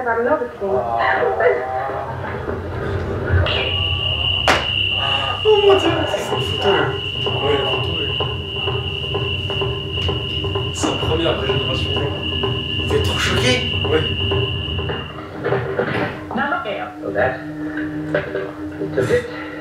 about a lot of things. Oh mon dieu, c'est cette photo. Ouais, la photo. C'est la première régénération, genre. Vous êtes trop choqués Ouais. Now look that. Took it. Ah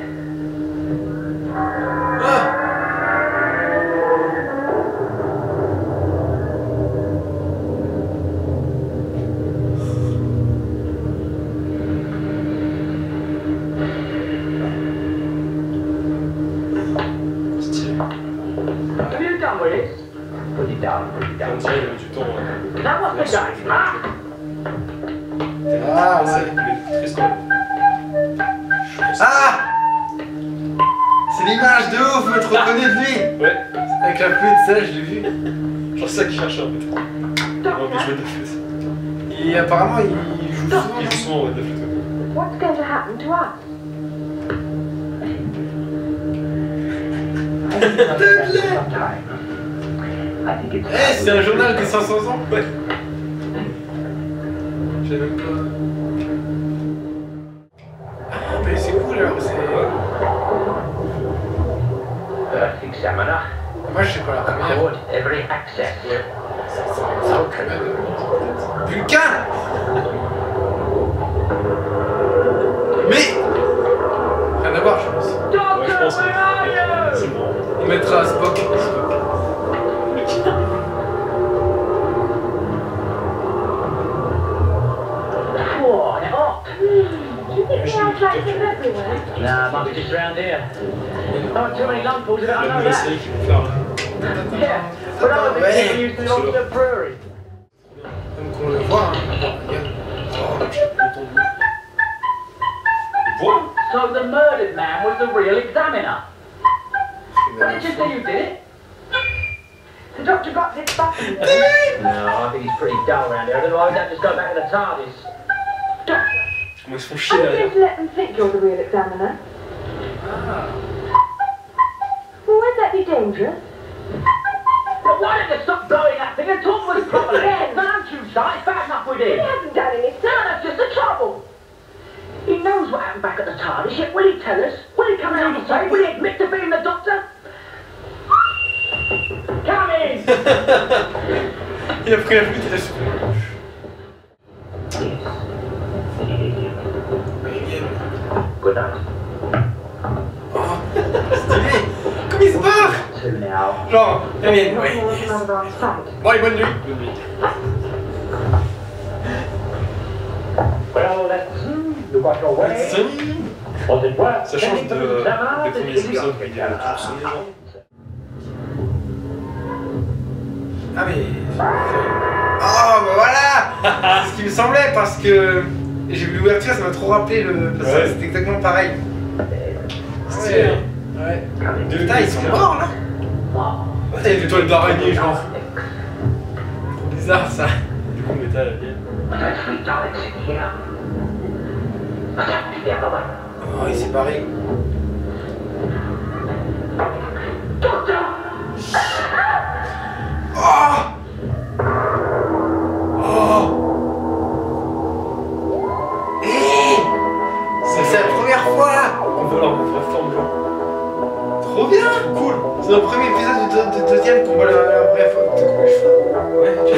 On dirait du temps. Ah! Ah, C'est ouais. Ah l'image de ouf, je te reconnais de lui Ouais, Avec la pluie de ça, je l'ai vu. genre c'est ça jouer de la flûte. Et apparemment, il joue souvent. Il joue souvent ouais, de la flûte. ouais. What's going to happen to us? Think it's. Eh, c'est un journal des 500 ans Ouais. J'ai même pas... Ah, mais c'est cool alors, c'est... Moi, je sais pas la première. Record every access. Vulcain is everywhere? Nah, must be just around here. Not too many of it, I know that. Yeah, but I was thinking you used to belong to the Bon. So the murdered man was the real examiner. What did you say you did it? The doctor got this button. No, I think he's pretty dull around here. I don't know why we don't just go back to the TARDIS. Doctor, Comment ils se font chier derrière going to let them think you're the real examiner? Ah. Well, won't that be dangerous? But why don't you stop blowing that thing and talk to us properly? Ben. Don't you start. It's bad enough we He hasn't done anything. No, that's just the trouble. He knows what happened back at the TARDIS, yet will he tell us? Will he come out and say? Will he admit to being the Doctor? Come in! Il a pris bien, ouais. on sight. Bon, et bonne nuit. It worth Ça change de, des premiers Did you épisodes get où il y a it? toujours son genre. Ah mais... Oh bah voilà C'est ce qui me semblait parce que... J'ai vu l'ouverture, ça m'a trop rappelé le... Parce que Ouais. c'était exactement. Stylé, hein. Ouais. Deux Putain, ils sont morts là Wow. Il y a des toiles d'araignée genre. Trop bizarre ça. Du coup, be the other one. Oh, il s'est barré. Oh Oh Eh C'est c'est la première fois On voit leur forme, genre. Trop bien Cool C'est le premier épisode du, du deuxième qu'on voit la, la vraie cheveux Ouais, tu?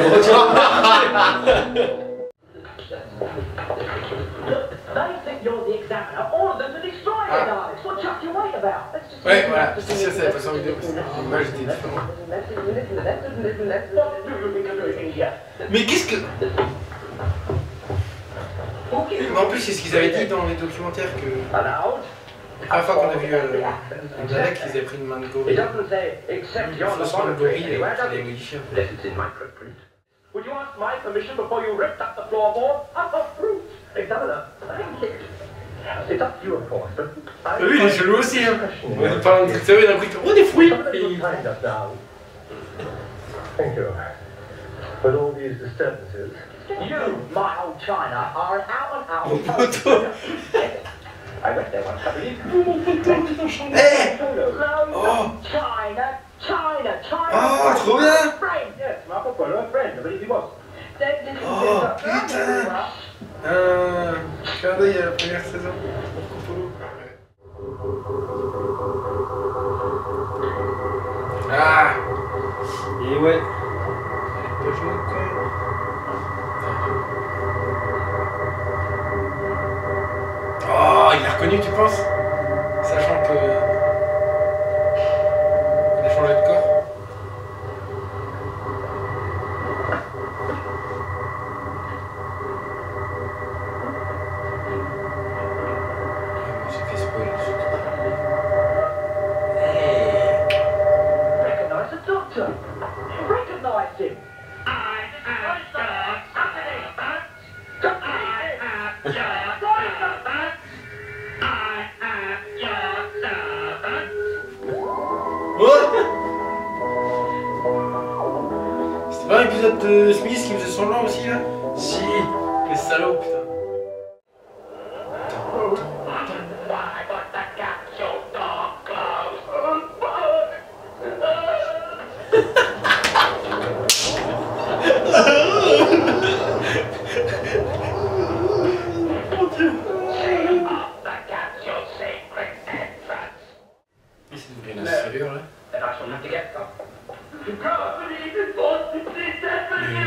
Let's just Ouais, voilà, c'est ça, c'est la façon vidéo. L'image était différente. In here? Mais qu'est-ce que... Okay. Mais en plus, c'est ce qu'ils avaient dit dans les documentaires que... La fois qu'on a vu euh, Dalek, ils avaient pris une except Une fausse gorille et my footprint. Would you ask my permission before you ripped up the floorboard? Oh, fruit! Examiner, thank you. It's up to you, of course, but... I- Lui, il est chelou aussi, hein. On est pas en train de d'un fait, oh des fruits. Thank you. With all these disturbances, You, my old China, are an out-and-out... Moto. I No, Oh. Oh, trop bien a Oh, a- putain. Un clin d'œil à la première saison. Reconnu, tu penses? Oh C'était pas un épisode de Smith qui faisait semblant aussi là Si Les salauds putain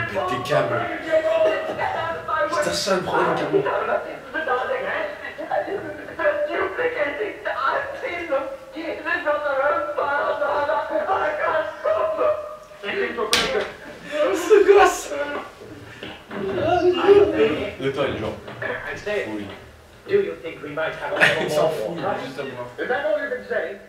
pète des câbles C'était ça le problème carrément Ce gosse Le temps, il est say, Oui. do you think we might have a little Il s'en fout juste à moi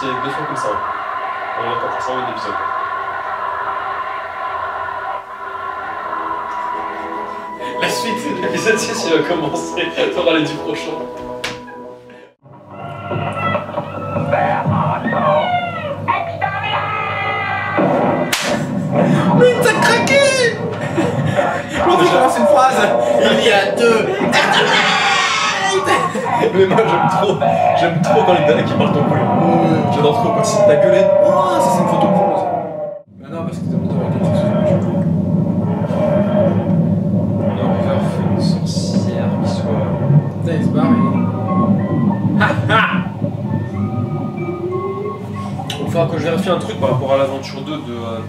c'est deux fois comme ça. On va pas ça en épisode. La suite L'épisode 6 il va commencer. T'auras les du prochain. Mais t'as craqué Quand tu commences une phrase, il y a deux Mais moi j'aime trop, j'aime trop quand les Daleks qui parlent ton cul. J'adore trop quand ils t'as gueulé. Oh, ça c'est une photo pro. ça. Bah non, parce que t'as t'aurais quelque chose de On va faire une sorcière qui soit. Putain, il se barre Il faudra que je vérifie un truc par rapport à l'aventure 2 de. euh.